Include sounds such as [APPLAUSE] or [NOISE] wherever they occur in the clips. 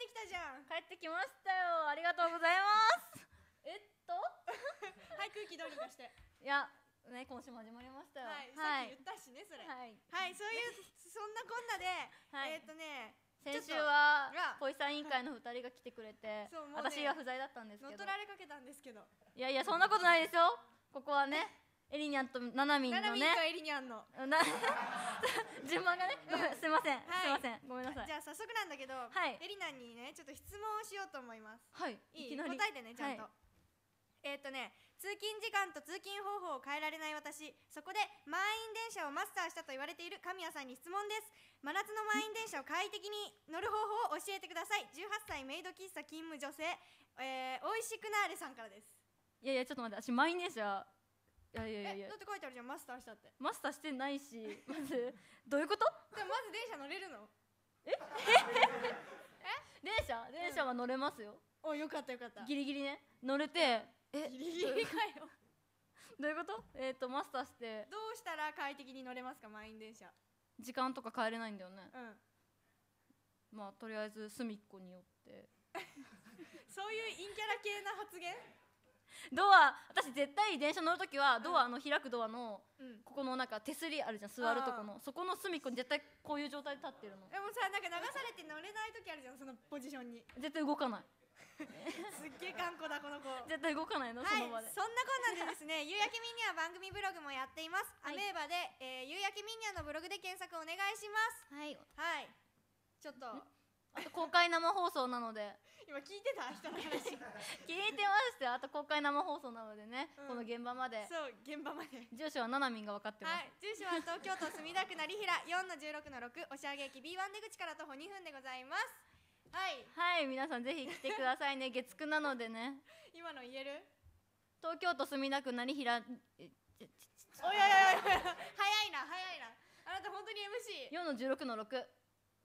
ん。帰ってきましたよ。ありがとうございます。[LAUGHS] えっと？[LAUGHS] はい空気どうにかして。[LAUGHS] いやね今週も始まりましたよ。はい、はい。さっき言ったしねそれ。はい、はいそういうそんなこんなで、はい。えーっとね先週はがポイサー委員会の二人が来てくれてそうもうね私が不在だったんです乗っけど取られかけたんですけど。いやいやそんなことないですよ。ここはねエリニャンとナナミンのね。ナナミンかエリニャンの。な [LAUGHS] 順番がね。ごめん。すいません、はい。すいません。ごめんなさい。じゃあ早速なんだけど、はい。エリナにねちょっと質問をしようと思います。はい。いい？答えてねちゃんと、はい。えーっとね通勤時間と通勤方法を変えられない私。そこで満員電車をマスターしたと言われている神谷さんに質問です。真夏の満員電車を快適に乗る方法を教えてください。18歳メイド喫茶勤務女性。えー、おいしくなーれさんからです。いやいやちょっと待って私満員電車いやいやいや。だって書いてあるじゃん。マスターしたって。マスターしてないしまず。どういうこと？でもまず電車乗れるの。電車？電車は乗れますよ、およかったよかった。ギリギリね。乗れて。え？ギリギリかよ。どういうこと？えっ、とマスターして。どうしたら快適に乗れますか？満員電車。時間とか変えれないんだよね。うん。まあとりあえず隅っこに寄って。[LAUGHS] そういう陰キャラ系な発言？[LAUGHS] ドア私絶対電車乗るときはドアの開くドアのうん。ここのなんか手すりあるじゃん座るとこの。そこの隅っこに絶対こういう状態で立ってるの。でもさなんか流されて乗れない時あるじゃんそのポジションに。絶対動かない。[LAUGHS] すっげえ頑固だこの子。は絶対動かないの、いその場で。そんなこんなんでですね [LAUGHS] 夕焼けミニア番組ブログもやっています、はい。アメーバで、えー、夕焼けミニアのブログで検索お願いします。はい。はい。ちょっと。あと公開生放送なので。今聞いてた人の話聞いてましたよ。あと公開生放送なのでね、うん。この現場まで。そう現場まで。住所はななみんが分かってます、はい、住所は東京都墨田区成平4の16の6押上駅 B1 出口から徒歩2分でございます。はい。はい。皆さんぜひ来てくださいね。[LAUGHS] 月9なのでね。今の言える？東京都墨田区成平おいおいおいおい。早いな早いな。あなた本当に MC 4の16の6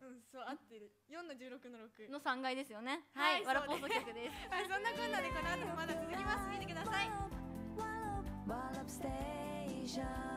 うんそう合ってる。4の16の6の3階ですよね。はいはい、わらそうです放送局です。[LAUGHS] はい shine.